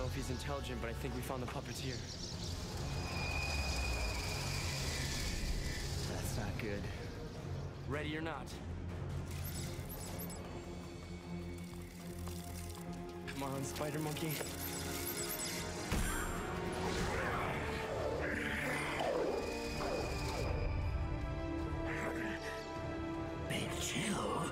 know if he's intelligent, but I think we found the puppeteer. That's not good. Ready or not. Come on, Spider Monkey. Big chill.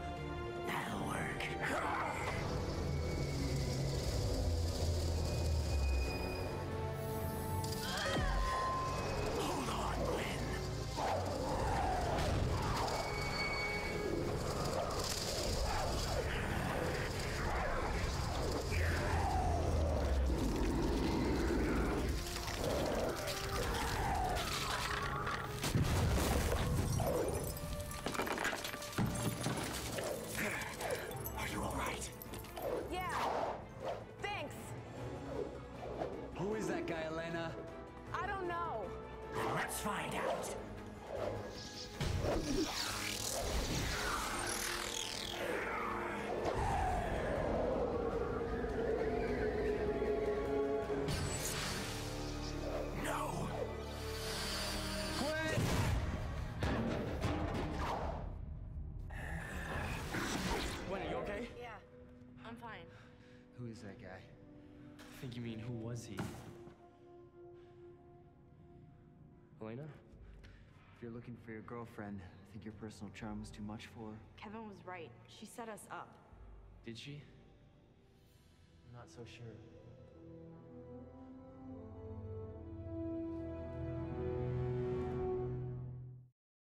Know. Let's find out. No! Gwen, are you okay? Yeah. I'm fine. Who is that guy? I think you mean who was he? Elena? If you're looking for your girlfriend, I think your personal charm was too much for her. Kevin was right. She set us up. Did she? I'm not so sure.